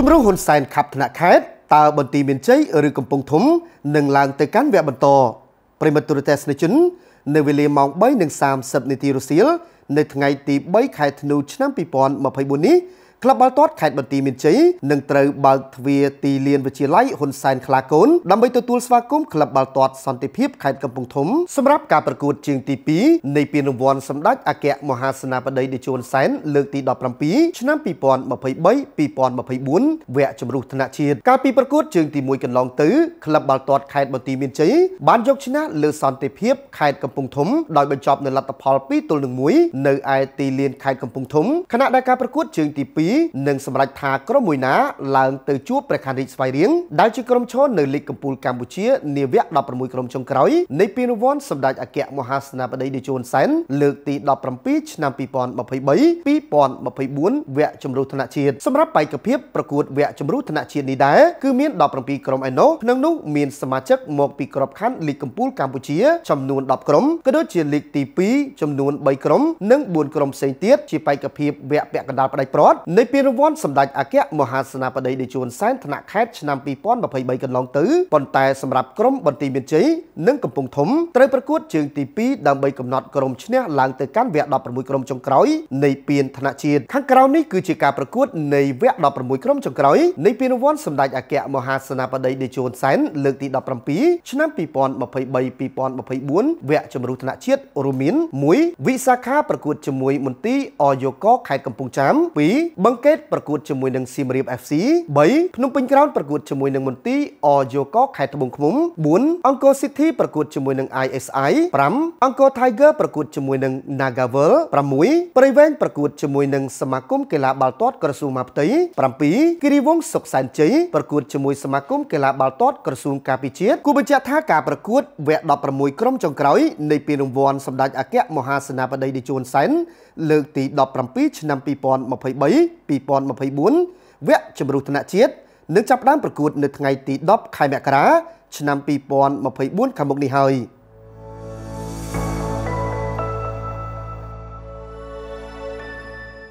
ជំរុះហ៊ុនសែនខាប់ថ្នាក់ខេត្តតើបន្ទាយមានជ័យឬកំពង់ធំនឹងឡើងទៅកាន់វគ្គបន្តប្រិមត្តទូរទស្សនិកជននៅវេលាម៉ោង3:30នាទីរសៀលនៅថ្ងៃទី3ខែធ្នូឆ្នាំ2024នេះ ក្លឹបបាល់ទាត់ខេត្តបន្ទាយមានជ័យនឹងត្រូវបើកទ្វារទីលានវិទ្យាល័យហ៊ុនសែនខ្លាកូនដើម្បីទទួលស្វាគមន៍ក្លឹបបាល់ទាត់សន្តិភាពខេត្តកំពង់ធំសម្រាប់ការប្រកួតជើងទី2នៃពានរង្វាន់សម្ដេចអគ្គមហាសេនាបតីតេជោហ៊ុនសែនលើកទី17ឆ្នាំ2023-2024វគ្គជម្រុះថ្នាក់ជាតិកាលពីប្រកួតជើងទី1កន្លងទៅក្លឹបបាល់ទាត់ខេត្តបន្ទាយមានជ័យបានយកឈ្នះលើសន្តិភាពខេត្តកំពង់ធំដោយបញ្ចប់នៅលទ្ធផល2ទល់នឹង1នៅឯទីលានខេត្តកំពង់ធំខណៈដែលការប្រកួតជើងទី2នឹងសម្រេចថាក្រុមមួយណាឡើងទៅជួបព្រះខ័នរាជស្វាយរៀងដែលជាក្រុមឈរនៅលីកកំពូលកម្ពុជានាវគ្គ16ក្រុមចុងក្រោយនៃពានរង្វាន់សម្ដេចអគ្គមហាសេនាបតីតេជោហ៊ុនសែនលើកទី17ឆ្នាំ2023 2024វគ្គជម្រុះថ្នាក់ជាតិសម្រាប់បេក្ខភាពប្រកួតវគ្គជម្រុះថ្នាក់ជាតិនេះដែរគឺមាន17ក្រុមឯណោះក្នុងនោះមានសមាជិកមកពីក្របខ័ណ្ឌលីកកំពូលកម្ពុជាចំនួន10ក្រុមក៏ដូចជាលីកទី2ចំនួន3ក្រុមនិង4ក្រុមផ្សេងទៀតជាបេក្ខភាពវគ្គពាក់កណ្ដាលផ្ដាច់ព្រាត់នៃពានរង្វាន់សម្ដេចអគ្គមហាសេនាបតីតេជោហ៊ុនសែនថ្នាក់ខេត្តឆ្នាំ2023កន្លងទៅប៉ុន្តែសម្រាប់ក្រុមបន្ទាយមានជ័យនិងកំពង់ធំត្រូវប្រកួតជើងទី2ដើម្បីកំណត់ក្រុមឈ្នះឡើងទៅកាន់វគ្គ16ក្រុមចុងក្រោយនៃពានថ្នាក់ជាតិខាងក្រៅនេះគឺជាការប្រកួតនៃវគ្គ16ក្រុមចុងក្រោយនៃពានរង្វាន់សម្ដេចអគ្គមហាសេនាបតីតេជោហ៊ុនសែនលើកទី17ឆ្នាំ2023-2024វគ្គជម្រុះថ្នាក់ជាតិរួមមាន1វិសាខាប្រកួតជាមួយមន្ទីរអយកខេត្តកំពង់ចាម2បង្កេតប្រកួតជាមួយនឹងសៀមរាប FC 3ភ្នំពេញក្រោនប្រកួតជាមួយនឹងមន្ទីរអយោកខេត្តត្បូងឃ្មុំ4អង្គរ City ប្រកួតជាមួយនឹង ISI 5អង្គរ Tiger ប្រកួតជាមួយនឹង Nagavel 6ព្រៃវែងប្រកួតជាមួយនឹងសមាគមកីឡាបាល់ទាត់ក្រសួងមហាផ្ទៃ7គិរីវង្សសុកសែនជ័យប្រកួតជាមួយសមាគមកីឡាបាល់ទាត់ក្រសួងការពារជាតិគូបញ្ជាក់ថាការប្រកួតវគ្គ16ក្រុមចុងក្រោយនៃពានរង្វាន់សម្ដេចអគ្គមហាសេនាបតីតេជោហ៊ុនសែនលើកទី17ឆ្នាំ2023 2024វគ្គជម្រុះថ្នាក់ជាតិនឹងចាប់ផ្ដើមប្រកួត នៅថ្ងៃទី10ខែមករាឆ្នាំ2024ខាងមុខនេះហើយ។